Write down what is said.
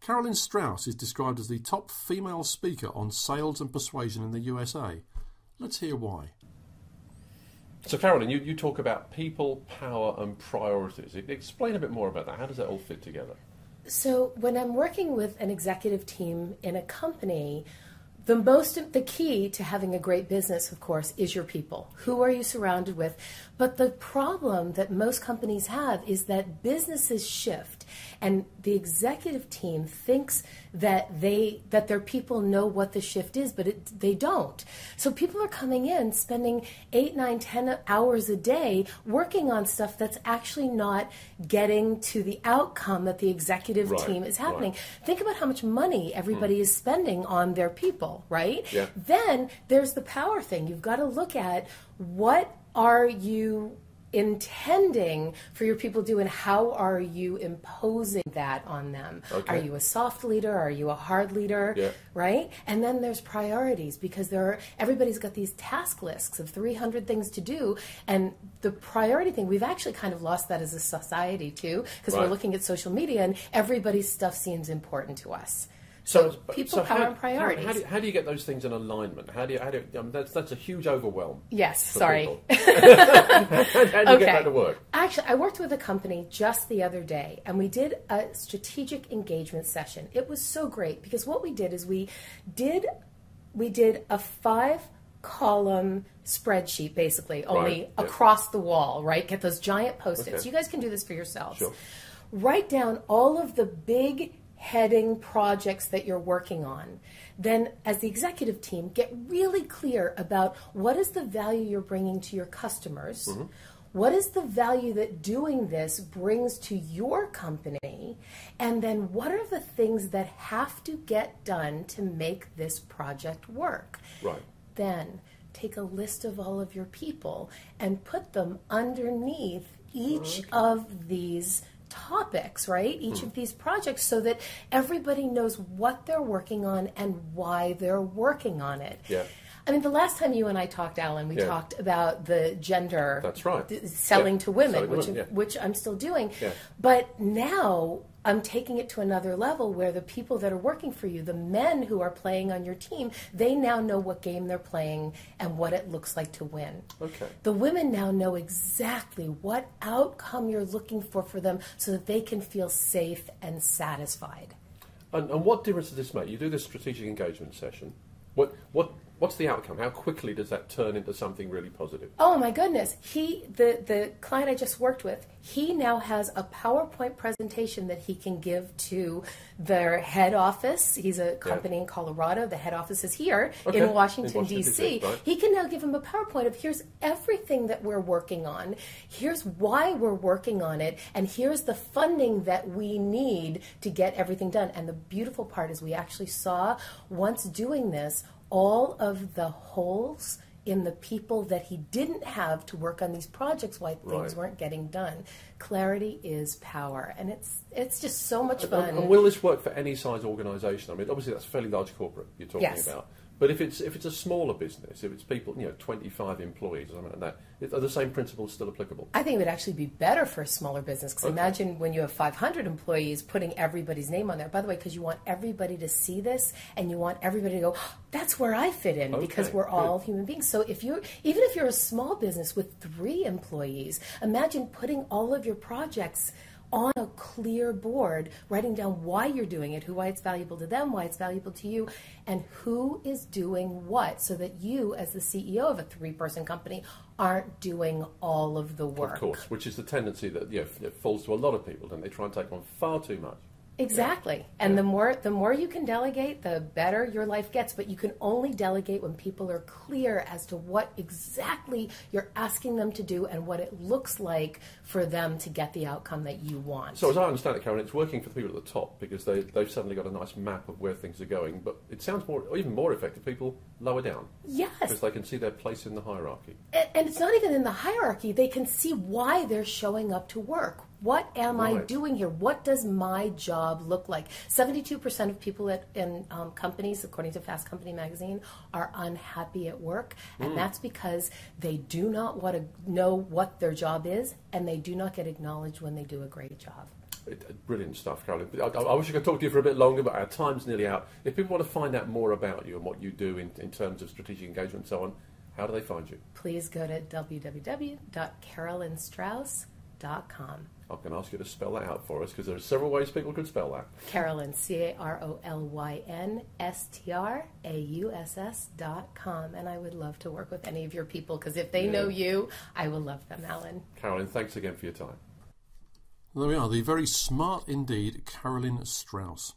Carolyn Strauss is described as the top female speaker on sales and persuasion in the USA. Let's hear why. So, Carolyn, you, you talk about people, power, and priorities. Explain a bit more about that. How does that all fit together? So, when I'm working with an executive team in a company, the most the key to having a great business of course is your people who are you surrounded with but the problem that most companies have is that businesses shift and the executive team thinks that they that their people know what the shift is but it, they don't so people are coming in spending eight nine ten hours a day working on stuff that's actually not getting to the outcome that the executive right, team is happening right. think about how much money everybody mm. is spending on their people right yeah. then there's the power thing you've got to look at what are you intending for your people to do and how are you imposing that on them okay. are you a soft leader are you a hard leader yeah. right and then there's priorities because there are everybody's got these task lists of 300 things to do and the priority thing we've actually kind of lost that as a society too because right. we're looking at social media and everybody's stuff seems important to us so, people, so power, how, priorities. How, do you, how, do you, get those things in alignment? How do you? How do you, that's that's a huge overwhelm. Yes, sorry. how, how, do you okay. get that to work? Actually, I worked with a company just the other day, and we did a strategic engagement session. It was so great because what we did is we did we did a five column spreadsheet basically only right. across the wall right get those giant post-its okay. you guys can do this for yourselves sure. write down all of the big heading projects that you're working on. Then, as the executive team, get really clear about what is the value you're bringing to your customers. Mm-hmm. What is the value that doing this brings to your company? And then, what are the things that have to get done to make this project work? Right. Then, take a list of all of your people and put them underneath each okay. of these topics, right? Each mm. of these projects so that everybody knows what they're working on and why they're working on it. Yeah. I mean, the last time you and I talked, Alan, we yeah. talked about the gender. That's right. selling yeah. to women, selling which women, yeah. which I'm still doing. But now I'm taking it to another level where the people that are working for you, the men who are playing on your team, they now know what game they're playing and what it looks like to win. Okay. The women now know exactly what outcome you're looking for for them so that they can feel safe and satisfied. And, and what difference does this make? You do this strategic engagement session. What what what's the outcome? How quickly does that turn into something really positive? Oh my goodness. He the the client I just worked with, he now has a PowerPoint presentation that he can give to their head office. He's a company yeah. in Colorado. The head office is here okay. in Washington, Washington DC. Right. He can now give him a PowerPoint of here's everything that we're working on. Here's why we're working on it and here's the funding that we need to get everything done. And the beautiful part is we actually saw once doing this all of the holes in the people that he didn't have to work on these projects why things Right. weren't getting done. Clarity is power, and it's it's just so much And, fun. and will this work for any size organisation? I mean, obviously that's a fairly large corporate you're talking Yes. about. But if it's if it's a smaller business, if it's people, you know, 25 employees or something like that, it- are the same principles still applicable? I think it would actually be better for a smaller business because Okay. imagine when you have 500 employees putting everybody's name on there. By the way, because you want everybody to see this and you want everybody to go, that's where I fit in because we're all good. human beings. So if you're even if you're a small business with three employees, imagine putting all of your projects on a clear board, writing down why you're doing it, who why it's valuable to them, why it's valuable to you, and who is doing what, so that you, as the CEO of a three-person company, aren't doing all of the work. Of course, which is the tendency that you know, it falls to a lot of people, and they try and take on far too much. Exactly. And the more the more you can delegate, the better your life gets, but you can only delegate when people are clear as to what exactly you're asking them to do and what it looks like for them to get the outcome that you want. So, as I understand it, Karen, it's working for the people at the top because they, they've suddenly got a nice map of where things are going. But it sounds more, even more effective, people lower down yes. because they can see their place in the hierarchy. And, and it's not even in the hierarchy. They can see why they're showing up to work. What am I doing here? What does my job look like? 72% of people at, in um, companies, according to Fast Company magazine, are unhappy at work. And that's because they do not want to know what their job is and they do not get acknowledged when they do a great job. Brilliant stuff, Carolyn. I, I wish I could talk to you for a bit longer, but our time's nearly out. If people want to find out more about you and what you do in, in terms of strategic engagement and so on, how do they find you? Please go to www.carolynstrauss.com. Oh, I can ask you to spell that out for us because there are several ways people could spell that. Carolyn, C A R O L Y N S T R A U S S dot com. And I would love to work with any of your people because if they Yeah. know you, I will love them, Alan. Carolyn, thanks again for your time. There we are, the very smart indeed Carolyn Strauss.